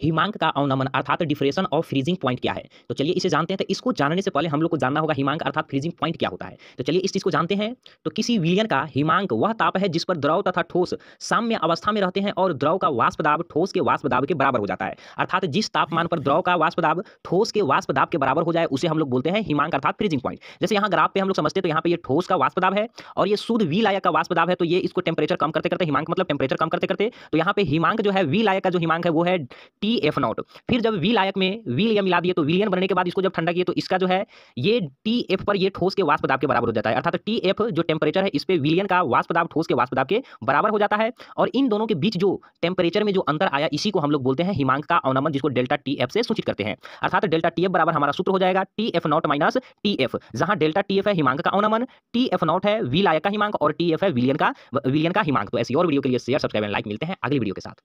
हिमांक का अवनमन अर्थात deflation of freezing point क्या है? तो चलिए इसे जानते हैं। तो इसको जानने से पहले हम लोग को जानना होगा हिमांक अर्थात फ्रीजिंग पॉइंट क्या होता है। तो चलिए इस चीज़ को जानते हैं। तो किसी विलियन का हिमांक वह ताप है जिस पर द्रव तथा ठोस साम्य अवस्था में रहते हैं और द्रव का वाष्प दाब ठोस के वाष्प दाब के बराबर हो जाता है। अर्थात जिस तापमान पर द्रव का वाष्प दाब ठोस के वाष्प दाब के बराबर हो जाए, उसे हम लोग बोलते हैं हिमांक अर्थात फ्रीजिंग पॉइंट जैसे यहाँ ग्राफ पे हम लोग समझते तो यहाँ पे ये ठोस का वाष्प दाब है और ये शुद्ध वी लायक का वाष्प दाब है तो ये इसको टेम्परेचर कम करते करते हिमांक मतलब टेम्परेचर कम करते करते तो यहाँ पे हिमांक जो है वी लायक का जो हिमांक है, वो है टी एफ़ नॉट फिर जब वी लायक में विलियन मिला दिए तो विलियन बनने के बाद इसको जब ठंडा किए तो इसका जो है, ये टी एफ़ पर ये ठोस के वाष्प दाब के बराबर हो जाता है। अर्थात टी एफ़ जो टेम्परेचर है, इस पे विलियन का वाष्प दाब, ठोस के वाष्प दाब के बराबर हो जाता है। और इन दोनों के बीच जो टेम्परेचर में जो अंतर आया, इसी को हम लोग बोलते हैं हिमांक का अवनमन, जिसको डेल्टा टी एफ़ से सूचित करते हैं। अर्थात डेल्टा टी एफ़ बराबर हमारा सूत्र हो जाएगा T F naught minus T F जहाँ डेल्टा टी एफ़ है हिमांक का अवनमन टी एफ़ नॉट है वी लायक का हिमांक, और टी एफ़ है विलियन का विलियन का हिमांक। तो ऐसी और वीडियो के लिए शेयर सब्सक्राइब एंड लाइक मिलते हैं अगली वीडियो के साथ।